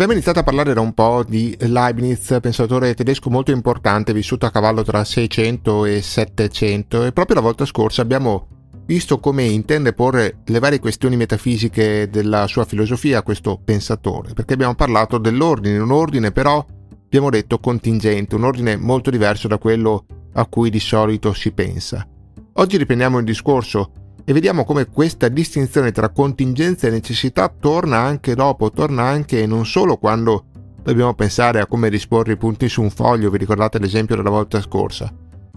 Abbiamo iniziato a parlare da un po' di Leibniz, pensatore tedesco molto importante, vissuto a cavallo tra 600 e 700 e proprio la volta scorsa abbiamo visto come intende porre le varie questioni metafisiche della sua filosofia questo pensatore, perché abbiamo parlato dell'ordine, un ordine però abbiamo detto contingente, un ordine molto diverso da quello a cui di solito si pensa. Oggi riprendiamo il discorso e vediamo come questa distinzione tra contingenza e necessità torna anche dopo, torna anche non solo quando dobbiamo pensare a come disporre i punti su un foglio, vi ricordate l'esempio della volta scorsa,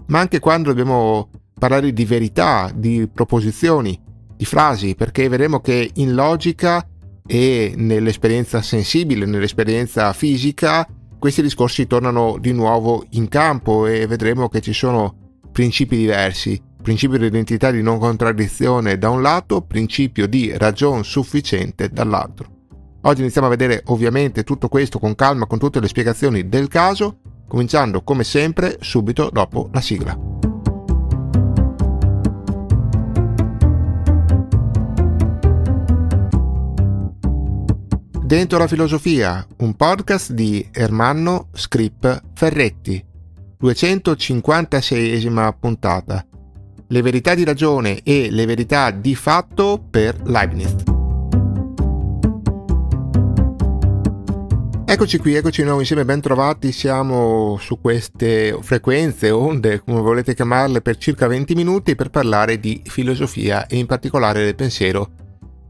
ma anche quando dobbiamo parlare di verità, di proposizioni, di frasi, perché vedremo che in logica e nell'esperienza sensibile, nell'esperienza fisica, questi discorsi tornano di nuovo in campo e vedremo che ci sono principi diversi principio di identità di non contraddizione da un lato, principio di ragion sufficiente dall'altro. Oggi iniziamo a vedere ovviamente tutto questo con calma, con tutte le spiegazioni del caso, cominciando come sempre subito dopo la sigla. Dentro la filosofia, un podcast di Ermanno Scrip Ferretti, 256esima puntata le verità di ragione e le verità di fatto per Leibniz. Eccoci qui, eccoci di nuovo insieme, ben trovati, siamo su queste frequenze, onde, come volete chiamarle, per circa 20 minuti per parlare di filosofia e in particolare del pensiero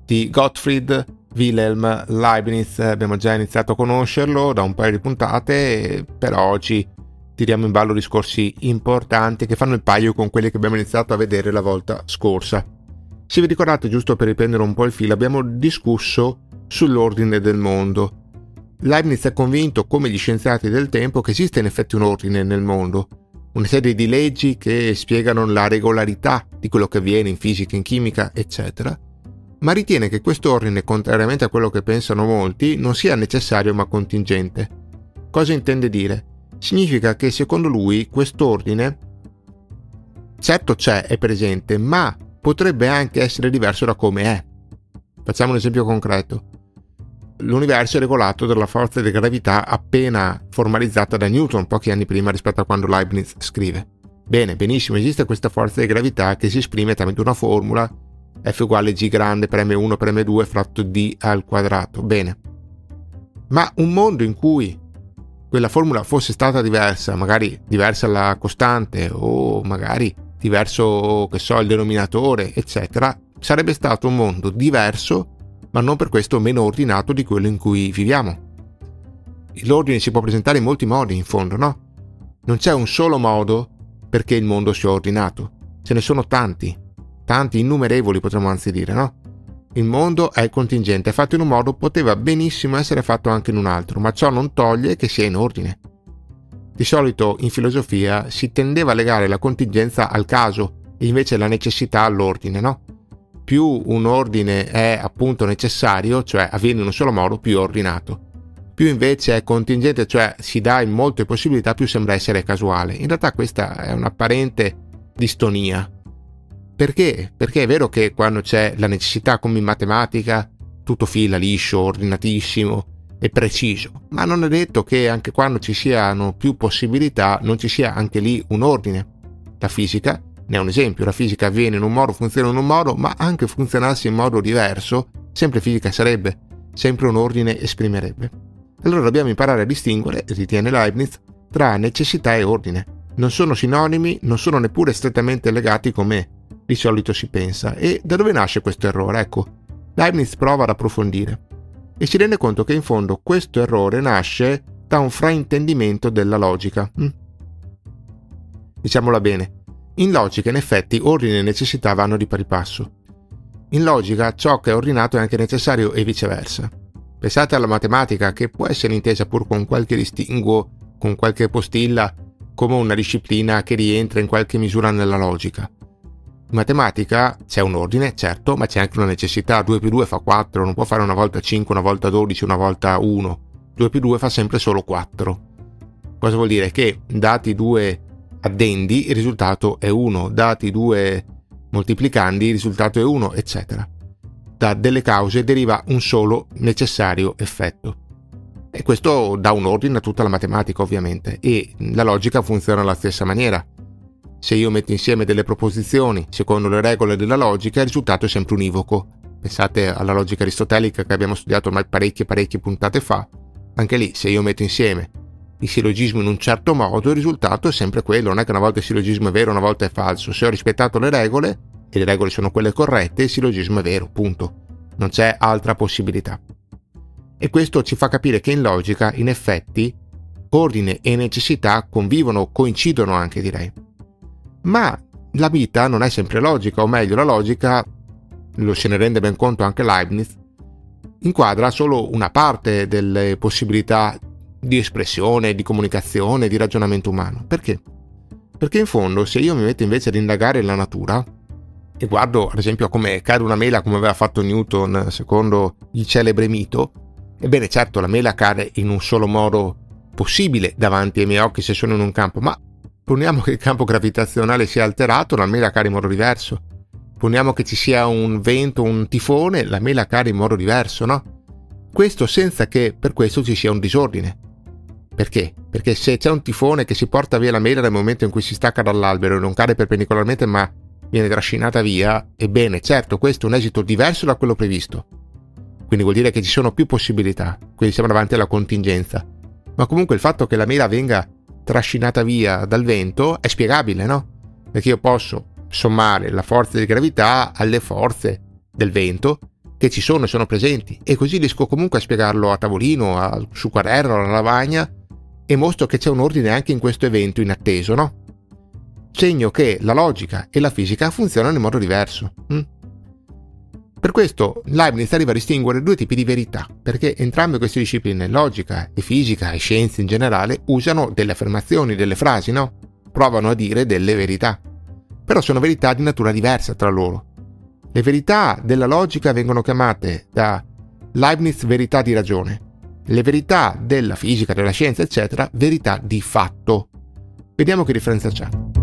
di Gottfried Wilhelm Leibniz. Abbiamo già iniziato a conoscerlo da un paio di puntate, per oggi tiriamo in ballo discorsi importanti che fanno il paio con quelli che abbiamo iniziato a vedere la volta scorsa. Se vi ricordate, giusto per riprendere un po' il filo, abbiamo discusso sull'ordine del mondo. Leibniz è convinto, come gli scienziati del tempo, che esiste in effetti un ordine nel mondo, una serie di leggi che spiegano la regolarità di quello che avviene in fisica, in chimica, eccetera, ma ritiene che questo ordine, contrariamente a quello che pensano molti, non sia necessario ma contingente. Cosa intende dire? Significa che secondo lui quest'ordine certo c'è, è presente, ma potrebbe anche essere diverso da come è. Facciamo un esempio concreto. L'universo è regolato dalla forza di gravità appena formalizzata da Newton pochi anni prima rispetto a quando Leibniz scrive. Bene, benissimo, esiste questa forza di gravità che si esprime tramite una formula F uguale G grande per M1 per M2 fratto D al quadrato. Bene. Ma un mondo in cui quella formula fosse stata diversa, magari diversa la costante o magari diverso, che so, il denominatore, eccetera, sarebbe stato un mondo diverso, ma non per questo meno ordinato di quello in cui viviamo. L'ordine si può presentare in molti modi, in fondo, no? Non c'è un solo modo perché il mondo sia ordinato. Ce ne sono tanti, tanti, innumerevoli potremmo anzi dire, no? Il mondo è contingente, fatto in un modo poteva benissimo essere fatto anche in un altro, ma ciò non toglie che sia in ordine. Di solito in filosofia si tendeva a legare la contingenza al caso e invece la necessità all'ordine, no? Più un ordine è appunto necessario, cioè avviene in un solo modo, più ordinato. Più invece è contingente, cioè si dà in molte possibilità, più sembra essere casuale. In realtà questa è un'apparente distonia, perché? Perché è vero che quando c'è la necessità come in matematica tutto fila liscio, ordinatissimo e preciso, ma non è detto che anche quando ci siano più possibilità non ci sia anche lì un ordine. La fisica ne è un esempio, la fisica avviene in un modo, funziona in un modo, ma anche funzionasse in modo diverso, sempre fisica sarebbe, sempre un ordine esprimerebbe. Allora dobbiamo imparare a distinguere, ritiene Leibniz, tra necessità e ordine. Non sono sinonimi, non sono neppure strettamente legati come di solito si pensa. E da dove nasce questo errore? Ecco, Leibniz prova ad approfondire e si rende conto che in fondo questo errore nasce da un fraintendimento della logica. Hm? Diciamola bene, in logica in effetti ordine e necessità vanno di pari passo. In logica ciò che è ordinato è anche necessario e viceversa. Pensate alla matematica che può essere intesa pur con qualche distinguo, con qualche postilla, come una disciplina che rientra in qualche misura nella logica. In matematica c'è un ordine, certo, ma c'è anche una necessità. 2 più 2 fa 4, non può fare una volta 5, una volta 12, una volta 1. 2 più 2 fa sempre solo 4. Cosa vuol dire? Che dati due addendi il risultato è 1, dati due moltiplicandi il risultato è 1, eccetera. Da delle cause deriva un solo necessario effetto. E questo dà un ordine a tutta la matematica ovviamente e la logica funziona alla stessa maniera. Se io metto insieme delle proposizioni secondo le regole della logica, il risultato è sempre univoco. Pensate alla logica aristotelica che abbiamo studiato ormai parecchie parecchie puntate fa. Anche lì, se io metto insieme il sillogismo in un certo modo, il risultato è sempre quello. Non è che una volta il sillogismo è vero, una volta è falso. Se ho rispettato le regole, e le regole sono quelle corrette, il sillogismo è vero, punto. Non c'è altra possibilità. E questo ci fa capire che in logica, in effetti, ordine e necessità convivono, coincidono anche direi. Ma la vita non è sempre logica, o meglio, la logica, lo se ne rende ben conto anche Leibniz, inquadra solo una parte delle possibilità di espressione, di comunicazione, di ragionamento umano. Perché? Perché in fondo se io mi metto invece ad indagare la natura e guardo ad esempio come cade una mela come aveva fatto Newton secondo il celebre mito, ebbene certo la mela cade in un solo modo possibile davanti ai miei occhi se sono in un campo, ma poniamo che il campo gravitazionale sia alterato, la mela cade in modo diverso. Poniamo che ci sia un vento, un tifone, la mela cade in modo diverso, no? Questo senza che per questo ci sia un disordine. Perché? Perché se c'è un tifone che si porta via la mela nel momento in cui si stacca dall'albero e non cade perpendicolarmente ma viene trascinata via, ebbene certo questo è un esito diverso da quello previsto. Quindi vuol dire che ci sono più possibilità, quindi siamo davanti alla contingenza. Ma comunque il fatto che la mela venga trascinata via dal vento è spiegabile, no? Perché io posso sommare la forza di gravità alle forze del vento che ci sono e sono presenti e così riesco comunque a spiegarlo a tavolino, a, su quaderno, alla lavagna e mostro che c'è un ordine anche in questo evento inatteso, no? Segno che la logica e la fisica funzionano in modo diverso. Hm? Per questo Leibniz arriva a distinguere due tipi di verità, perché entrambe queste discipline, logica e fisica e scienze in generale, usano delle affermazioni, delle frasi, no? Provano a dire delle verità. Però sono verità di natura diversa tra loro. Le verità della logica vengono chiamate da Leibniz verità di ragione, le verità della fisica, della scienza, eccetera, verità di fatto. Vediamo che differenza c'è.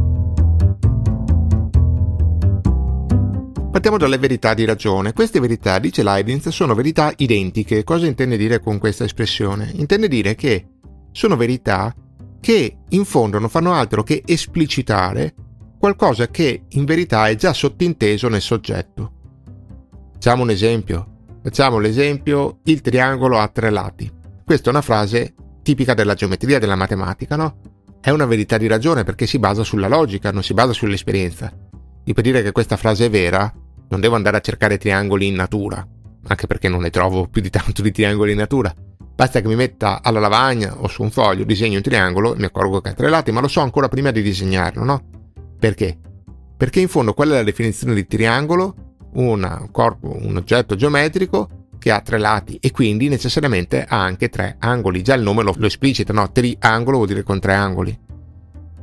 Partiamo dalle verità di ragione. Queste verità, dice Leibniz, sono verità identiche. Cosa intende dire con questa espressione? Intende dire che sono verità che in fondo non fanno altro che esplicitare qualcosa che in verità è già sottinteso nel soggetto. Facciamo un esempio. Facciamo l'esempio il triangolo ha tre lati. Questa è una frase tipica della geometria della matematica, no? È una verità di ragione perché si basa sulla logica, non si basa sull'esperienza. E per dire che questa frase è vera, non devo andare a cercare triangoli in natura, anche perché non ne trovo più di tanto di triangoli in natura. Basta che mi metta alla lavagna o su un foglio, disegno un triangolo e mi accorgo che ha tre lati, ma lo so ancora prima di disegnarlo, no? Perché? Perché in fondo qual è la definizione di triangolo? un corpo, un oggetto geometrico che ha tre lati e quindi necessariamente ha anche tre angoli. Già il nome lo, lo esplicita, no? Triangolo vuol dire con tre angoli.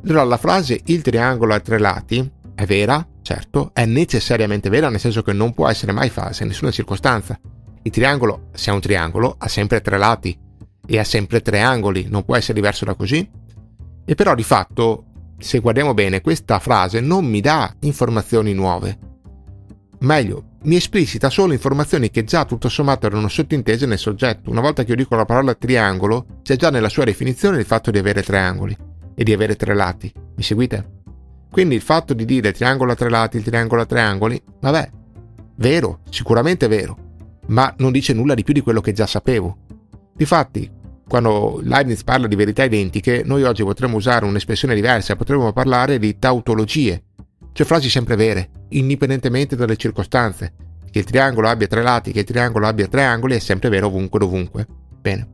Allora la frase il triangolo ha tre lati è vera, certo, è necessariamente vera, nel senso che non può essere mai falsa in nessuna circostanza. Il triangolo, se è un triangolo, ha sempre tre lati e ha sempre tre angoli, non può essere diverso da così. E però di fatto, se guardiamo bene, questa frase non mi dà informazioni nuove Meglio, mi esplicita solo informazioni che già tutto sommato erano sottintese nel soggetto. Una volta che io dico la parola triangolo, c'è già nella sua definizione il fatto di avere tre angoli e di avere tre lati. Mi seguite? Quindi il fatto di dire triangolo a tre lati, il triangolo a tre angoli, vabbè, vero, sicuramente vero, ma non dice nulla di più di quello che già sapevo. Difatti, quando Leibniz parla di verità identiche, noi oggi potremmo usare un'espressione diversa, potremmo parlare di tautologie, cioè frasi sempre vere, indipendentemente dalle circostanze. Che il triangolo abbia tre lati, che il triangolo abbia tre angoli è sempre vero ovunque dovunque. Bene.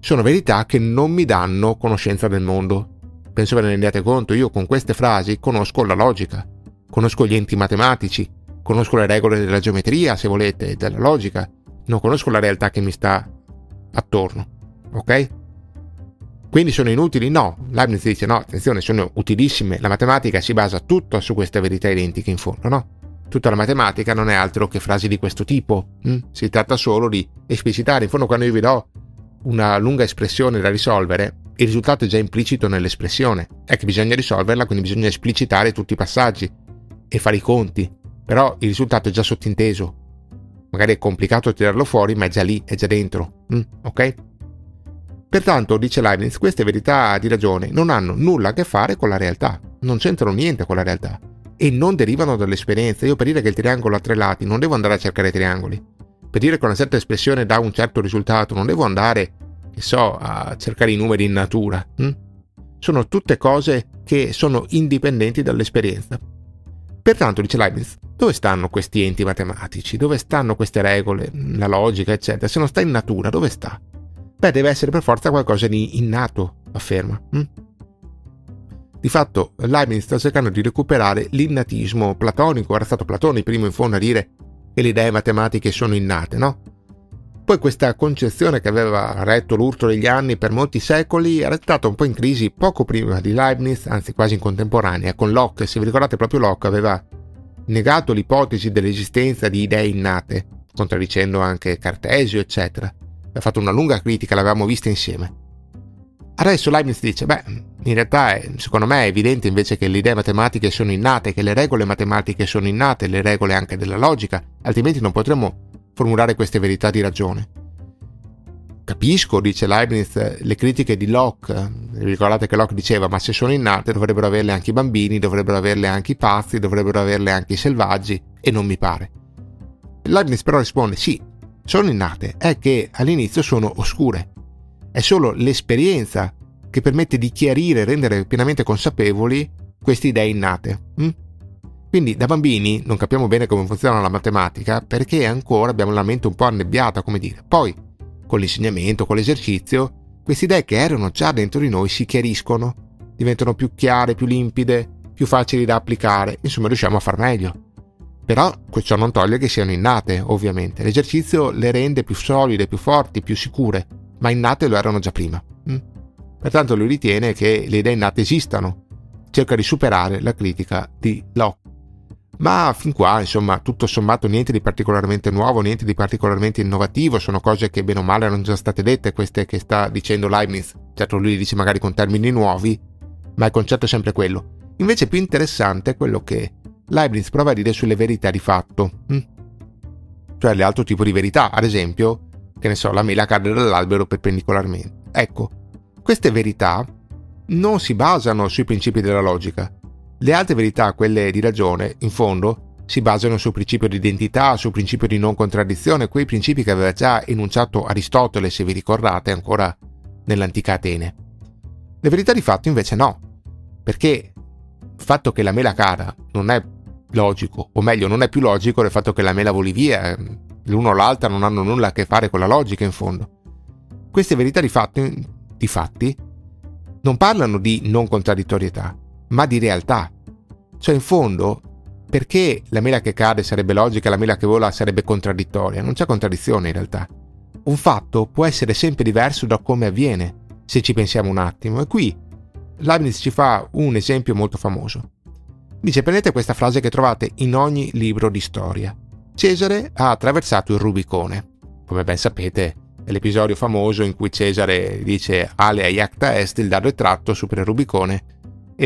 Sono verità che non mi danno conoscenza del mondo. Penso ve ne rendiate conto, io con queste frasi conosco la logica, conosco gli enti matematici, conosco le regole della geometria, se volete, della logica, non conosco la realtà che mi sta attorno. Ok? Quindi sono inutili? No, Leibniz dice no, attenzione, sono utilissime. La matematica si basa tutta su queste verità identiche in fondo, no? Tutta la matematica non è altro che frasi di questo tipo. Hm? Si tratta solo di esplicitare. In fondo quando io vi do una lunga espressione da risolvere, il risultato è già implicito nell'espressione. È che bisogna risolverla, quindi bisogna esplicitare tutti i passaggi e fare i conti. Però il risultato è già sottinteso. Magari è complicato tirarlo fuori, ma è già lì, è già dentro. Hm? Ok? Pertanto, dice Leibniz, queste verità di ragione non hanno nulla a che fare con la realtà, non c'entrano niente con la realtà e non derivano dall'esperienza. Io per dire che il triangolo ha tre lati non devo andare a cercare triangoli. Per dire che una certa espressione dà un certo risultato non devo andare, che so, a cercare i numeri in natura. Hm? Sono tutte cose che sono indipendenti dall'esperienza. Pertanto, dice Leibniz, dove stanno questi enti matematici? Dove stanno queste regole, la logica, eccetera? Se non sta in natura, dove sta? Beh, deve essere per forza qualcosa di innato, afferma. Hm? Di fatto, Leibniz sta cercando di recuperare l'innatismo platonico, era stato Platone il primo in fondo a dire che le idee matematiche sono innate, no? Poi questa concezione che aveva retto l'urto degli anni per molti secoli era stata un po' in crisi poco prima di Leibniz, anzi quasi in contemporanea, con Locke. Se vi ricordate proprio Locke aveva negato l'ipotesi dell'esistenza di idee innate, contraddicendo anche Cartesio, eccetera. Aveva fatto una lunga critica, l'avevamo vista insieme. Adesso Leibniz dice, beh, in realtà è, secondo me è evidente invece che le idee matematiche sono innate, che le regole matematiche sono innate, le regole anche della logica, altrimenti non potremmo formulare queste verità di ragione. Capisco, dice Leibniz, le critiche di Locke. Ricordate che Locke diceva: Ma se sono innate dovrebbero averle anche i bambini, dovrebbero averle anche i pazzi, dovrebbero averle anche i selvaggi, e non mi pare. Leibniz però risponde: Sì, sono innate, è che all'inizio sono oscure. È solo l'esperienza che permette di chiarire e rendere pienamente consapevoli queste idee innate. Hm? Quindi da bambini non capiamo bene come funziona la matematica perché ancora abbiamo la mente un po' annebbiata, come dire. Poi, con l'insegnamento, con l'esercizio, queste idee che erano già dentro di noi si chiariscono, diventano più chiare, più limpide, più facili da applicare, insomma riusciamo a far meglio. Però questo non toglie che siano innate, ovviamente. L'esercizio le rende più solide, più forti, più sicure, ma innate lo erano già prima. Mm? Pertanto lui ritiene che le idee innate esistano, cerca di superare la critica di Locke. Ma fin qua, insomma, tutto sommato niente di particolarmente nuovo, niente di particolarmente innovativo, sono cose che bene o male erano già state dette, queste che sta dicendo Leibniz. Certo lui dice magari con termini nuovi, ma il concetto è sempre quello. Invece più interessante è quello che Leibniz prova a dire sulle verità di fatto. Hm? Cioè l'altro tipo di verità, ad esempio, che ne so, la mela cade dall'albero perpendicolarmente. Ecco, queste verità non si basano sui principi della logica, le altre verità, quelle di ragione, in fondo, si basano sul principio di identità, sul principio di non contraddizione, quei principi che aveva già enunciato Aristotele, se vi ricordate, ancora nell'antica Atene. Le verità di fatto invece no, perché il fatto che la mela cara non è logico, o meglio, non è più logico del fatto che la mela voli via, l'uno o l'altra non hanno nulla a che fare con la logica in fondo. Queste verità di, fatto, di fatti non parlano di non contraddittorietà, ma di realtà. Cioè, in fondo, perché la mela che cade sarebbe logica e la mela che vola sarebbe contraddittoria? Non c'è contraddizione in realtà. Un fatto può essere sempre diverso da come avviene, se ci pensiamo un attimo. E qui Leibniz ci fa un esempio molto famoso. Dice, prendete questa frase che trovate in ogni libro di storia. Cesare ha attraversato il Rubicone. Come ben sapete, è l'episodio famoso in cui Cesare dice Ale iacta est, il dado è tratto, supera il Rubicone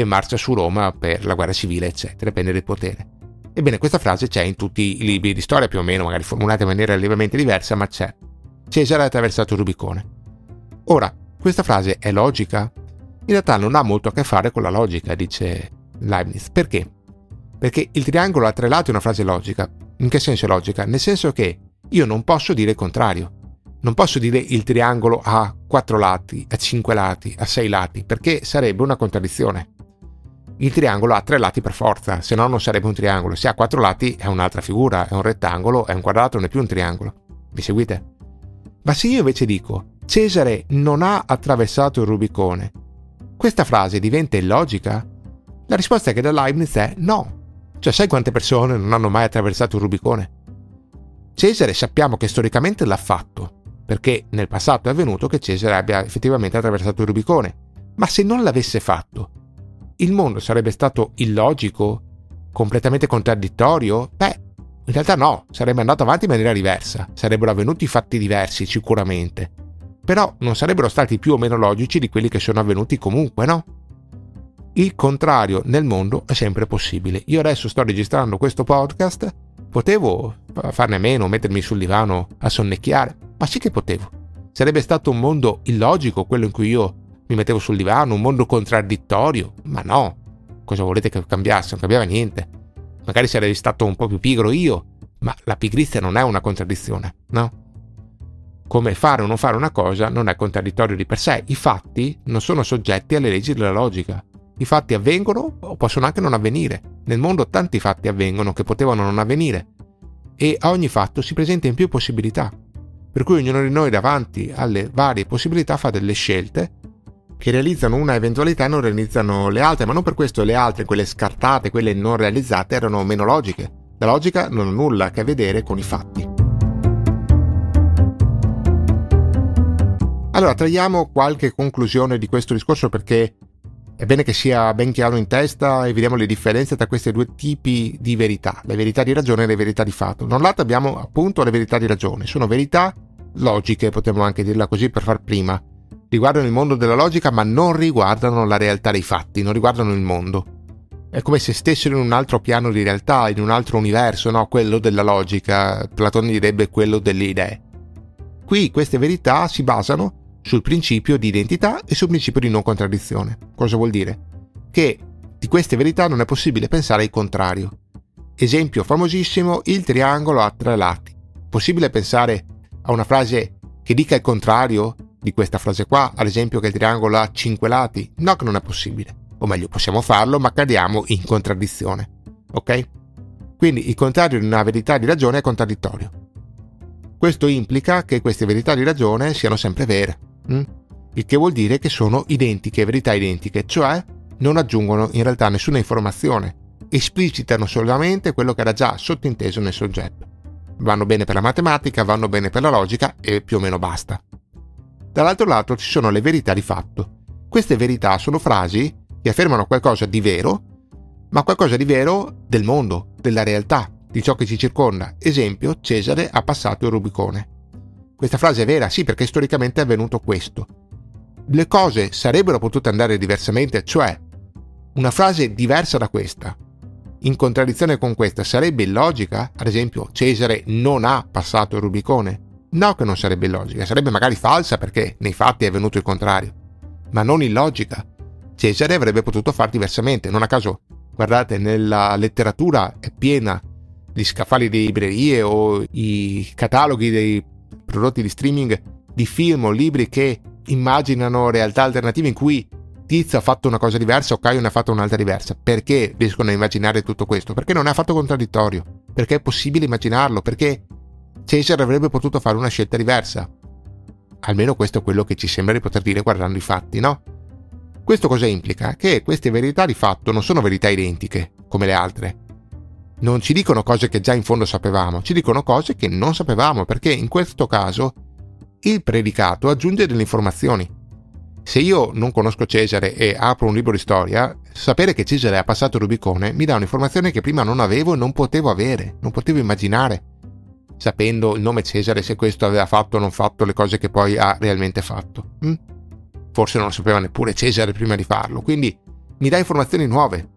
e marcia su Roma per la guerra civile, eccetera, prendere il potere. Ebbene, questa frase c'è in tutti i libri di storia, più o meno, magari formulata in maniera lievemente diversa, ma c'è. Cesare ha attraversato il Rubicone. Ora, questa frase è logica? In realtà non ha molto a che fare con la logica, dice Leibniz. Perché? Perché il triangolo a tre lati è una frase logica. In che senso è logica? Nel senso che io non posso dire il contrario. Non posso dire il triangolo ha quattro lati, a cinque lati, a sei lati, perché sarebbe una contraddizione. Il triangolo ha tre lati per forza, se no non sarebbe un triangolo. Se ha quattro lati è un'altra figura, è un rettangolo, è un quadrato, non è più un triangolo. Mi seguite? Ma se io invece dico Cesare non ha attraversato il Rubicone, questa frase diventa illogica? La risposta che dà Leibniz è no. Cioè, sai quante persone non hanno mai attraversato il Rubicone? Cesare sappiamo che storicamente l'ha fatto, perché nel passato è avvenuto che Cesare abbia effettivamente attraversato il Rubicone. Ma se non l'avesse fatto, il mondo sarebbe stato illogico? Completamente contraddittorio? Beh, in realtà no, sarebbe andato avanti in maniera diversa, sarebbero avvenuti fatti diversi sicuramente, però non sarebbero stati più o meno logici di quelli che sono avvenuti comunque, no? Il contrario nel mondo è sempre possibile. Io adesso sto registrando questo podcast, potevo farne meno, mettermi sul divano a sonnecchiare, ma sì che potevo. Sarebbe stato un mondo illogico quello in cui io mi mettevo sul divano, un mondo contraddittorio? Ma no, cosa volete che cambiasse? Non cambiava niente. Magari sarei stato un po' più pigro io, ma la pigrizia non è una contraddizione, no? Come fare o non fare una cosa non è contraddittorio di per sé. I fatti non sono soggetti alle leggi della logica. I fatti avvengono o possono anche non avvenire. Nel mondo tanti fatti avvengono che potevano non avvenire. E a ogni fatto si presenta in più possibilità. Per cui ognuno di noi davanti alle varie possibilità fa delle scelte che realizzano una eventualità e non realizzano le altre, ma non per questo le altre, quelle scartate, quelle non realizzate, erano meno logiche. La logica non ha nulla a che vedere con i fatti. Allora, traiamo qualche conclusione di questo discorso perché è bene che sia ben chiaro in testa e vediamo le differenze tra questi due tipi di verità, le verità di ragione e le verità di fatto. Da un lato abbiamo appunto le verità di ragione, sono verità logiche, potremmo anche dirla così per far prima. Riguardano il mondo della logica, ma non riguardano la realtà dei fatti, non riguardano il mondo. È come se stessero in un altro piano di realtà, in un altro universo, no? Quello della logica. Platone direbbe quello delle idee. Qui queste verità si basano sul principio di identità e sul principio di non contraddizione. Cosa vuol dire? Che di queste verità non è possibile pensare il contrario. Esempio famosissimo, il triangolo ha tre lati. Possibile pensare a una frase che dica il contrario di questa frase qua, ad esempio che il triangolo ha cinque lati? No, che non è possibile. O meglio, possiamo farlo, ma cadiamo in contraddizione. Ok? Quindi il contrario di una verità di ragione è contraddittorio. Questo implica che queste verità di ragione siano sempre vere. Mm? Il che vuol dire che sono identiche, verità identiche, cioè non aggiungono in realtà nessuna informazione, esplicitano solamente quello che era già sottinteso nel soggetto. Vanno bene per la matematica, vanno bene per la logica e più o meno basta. Dall'altro lato ci sono le verità di fatto. Queste verità sono frasi che affermano qualcosa di vero, ma qualcosa di vero del mondo, della realtà, di ciò che ci circonda. Esempio, Cesare ha passato il Rubicone. Questa frase è vera, sì, perché storicamente è avvenuto questo. Le cose sarebbero potute andare diversamente, cioè una frase diversa da questa, in contraddizione con questa, sarebbe illogica? Ad esempio, Cesare non ha passato il Rubicone? No che non sarebbe illogica, sarebbe magari falsa perché nei fatti è avvenuto il contrario, ma non illogica. Cesare avrebbe potuto far diversamente, non a caso, guardate, nella letteratura è piena di scaffali di librerie o i cataloghi dei prodotti di streaming di film o libri che immaginano realtà alternative in cui Tizio ha fatto una cosa diversa o Caio ne ha fatto un'altra diversa. Perché riescono a immaginare tutto questo? Perché non è affatto contraddittorio. Perché è possibile immaginarlo. Perché Cesare avrebbe potuto fare una scelta diversa. Almeno questo è quello che ci sembra di poter dire guardando i fatti, no? Questo cosa implica? Che queste verità di fatto non sono verità identiche, come le altre, non ci dicono cose che già in fondo sapevamo, ci dicono cose che non sapevamo, perché in questo caso il predicato aggiunge delle informazioni. Se io non conosco Cesare e apro un libro di storia, sapere che Cesare ha passato Rubicone mi dà un'informazione che prima non avevo e non potevo avere, non potevo immaginare, sapendo il nome Cesare se questo aveva fatto o non fatto le cose che poi ha realmente fatto. Hm? Forse non lo sapeva neppure Cesare prima di farlo, quindi mi dà informazioni nuove,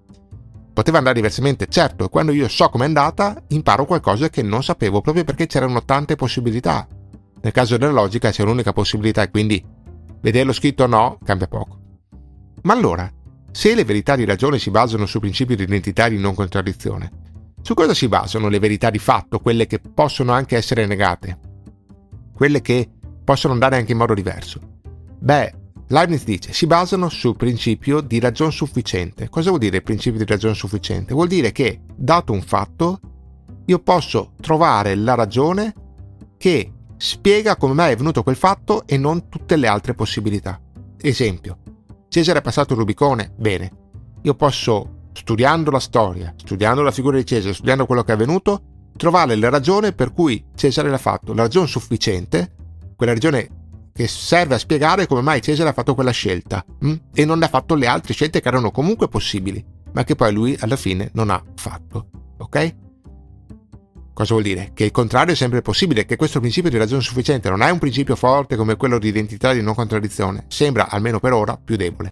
Poteva andare diversamente, certo, e quando io so com'è andata, imparo qualcosa che non sapevo proprio perché c'erano tante possibilità. Nel caso della logica c'è un'unica possibilità e quindi vederlo scritto o no cambia poco. Ma allora, se le verità di ragione si basano sul principio di identità e di non contraddizione, su cosa si basano le verità di fatto, quelle che possono anche essere negate? Quelle che possono andare anche in modo diverso? Beh, Leibniz dice si basano sul principio di ragione sufficiente. Cosa vuol dire il principio di ragione sufficiente? Vuol dire che, dato un fatto, io posso trovare la ragione che spiega come mai è venuto quel fatto e non tutte le altre possibilità. Esempio, Cesare è passato il Rubicone? Bene, io posso, studiando la storia, studiando la figura di Cesare, studiando quello che è avvenuto, trovare la ragione per cui Cesare l'ha fatto, la ragione sufficiente, quella ragione che serve a spiegare come mai Cesare ha fatto quella scelta hm? e non ha fatto le altre scelte che erano comunque possibili, ma che poi lui alla fine non ha fatto. Ok? Cosa vuol dire? Che il contrario è sempre possibile, che questo principio di ragione sufficiente non è un principio forte come quello di identità e di non contraddizione, sembra, almeno per ora, più debole.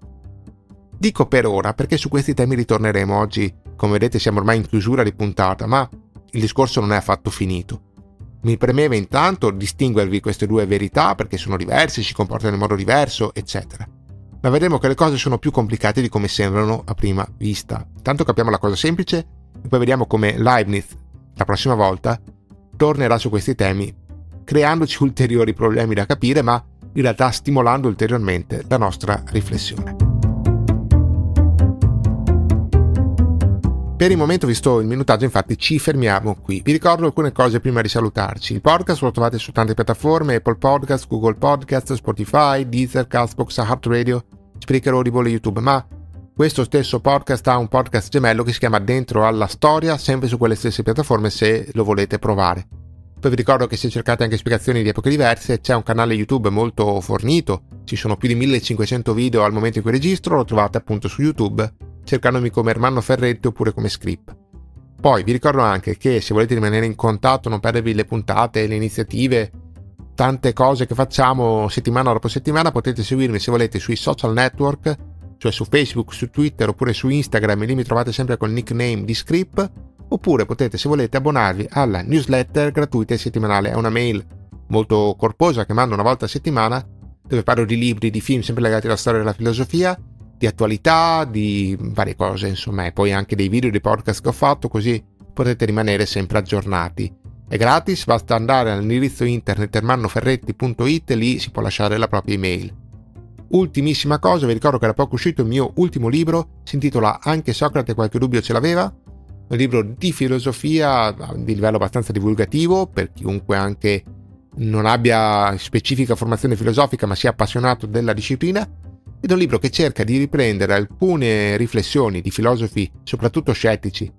Dico per ora perché su questi temi ritorneremo oggi, come vedete siamo ormai in chiusura di puntata, ma il discorso non è affatto finito. Mi premeva intanto distinguervi queste due verità perché sono diverse, si comportano in modo diverso, eccetera. Ma vedremo che le cose sono più complicate di come sembrano a prima vista. Tanto capiamo la cosa semplice e poi vediamo come Leibniz, la prossima volta, tornerà su questi temi, creandoci ulteriori problemi da capire, ma in realtà stimolando ulteriormente la nostra riflessione. Per il momento, visto il minutaggio, infatti ci fermiamo qui. Vi ricordo alcune cose prima di salutarci. Il podcast lo trovate su tante piattaforme, Apple Podcast, Google Podcast, Spotify, Deezer, Castbox, Radio, Spreaker Audible e YouTube, ma questo stesso podcast ha un podcast gemello che si chiama Dentro alla Storia, sempre su quelle stesse piattaforme se lo volete provare. Poi vi ricordo che se cercate anche spiegazioni di epoche diverse c'è un canale YouTube molto fornito, ci sono più di 1500 video al momento in cui registro, lo trovate appunto su YouTube cercandomi come Ermanno Ferretti oppure come Script. Poi vi ricordo anche che se volete rimanere in contatto, non perdervi le puntate, le iniziative, tante cose che facciamo settimana dopo settimana, potete seguirmi se volete sui social network, cioè su Facebook, su Twitter oppure su Instagram, lì mi trovate sempre col nickname di Script, oppure potete se volete abbonarvi alla newsletter gratuita e settimanale, è una mail molto corposa che mando una volta a settimana, dove parlo di libri, di film sempre legati alla storia e alla filosofia di attualità, di varie cose, insomma, e poi anche dei video di podcast che ho fatto, così potete rimanere sempre aggiornati. È gratis, basta andare all'indirizzo internet ermannoferretti.it e lì si può lasciare la propria email. Ultimissima cosa, vi ricordo che era poco uscito il mio ultimo libro, si intitola Anche Socrate qualche dubbio ce l'aveva, un libro di filosofia di livello abbastanza divulgativo per chiunque anche non abbia specifica formazione filosofica ma sia appassionato della disciplina ed è un libro che cerca di riprendere alcune riflessioni di filosofi, soprattutto scettici,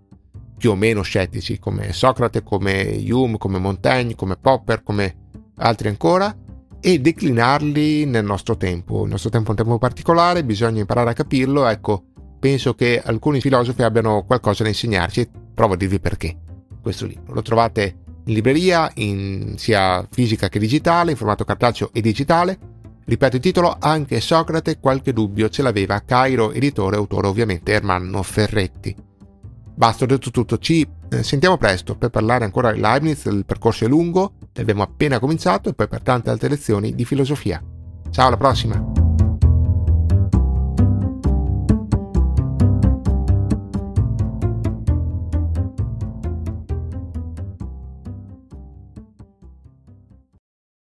più o meno scettici, come Socrate, come Hume, come Montaigne, come Popper, come altri ancora, e declinarli nel nostro tempo. Il nostro tempo è un tempo particolare, bisogna imparare a capirlo, ecco, penso che alcuni filosofi abbiano qualcosa da insegnarci e provo a dirvi perché. Questo libro lo trovate in libreria, in sia fisica che digitale, in formato cartaceo e digitale, Ripeto il titolo, anche Socrate qualche dubbio ce l'aveva, Cairo, editore autore ovviamente Ermanno Ferretti. Basta, ho detto tutto, ci eh, sentiamo presto per parlare ancora di Leibniz, il percorso è lungo, abbiamo appena cominciato e poi per tante altre lezioni di filosofia. Ciao, alla prossima!